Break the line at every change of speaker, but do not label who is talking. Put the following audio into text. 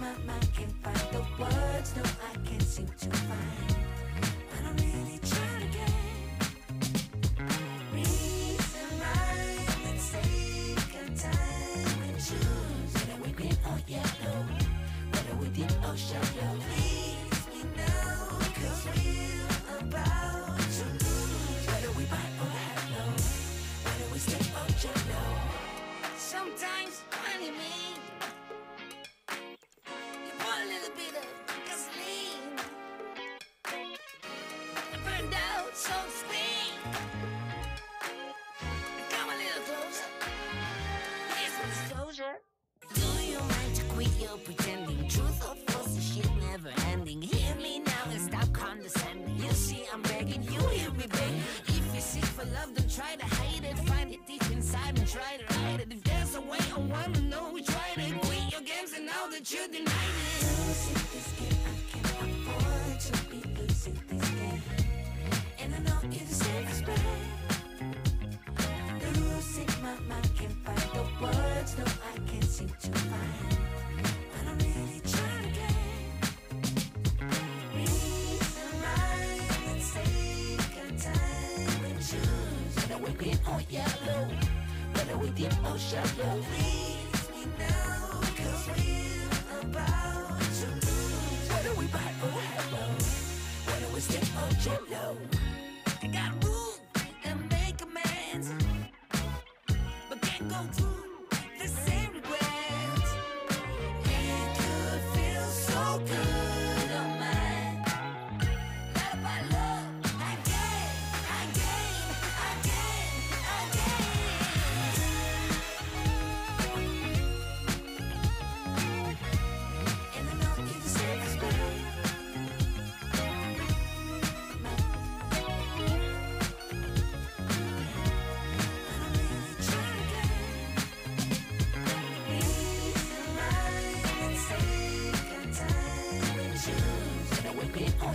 my mind can't find the words, no, I can't seem to find. Stay or jello. Sometimes, honey, me. It. Losing this game, I can't afford to be losing this game. And I know in my mind can't find the words, no, I can't seem to find. But really our and choose whether we're or we shallow. Please me now, cause we're lose. Whether we buy oh, or hello, oh. whether we jello. I got room and make amends but can't go through the same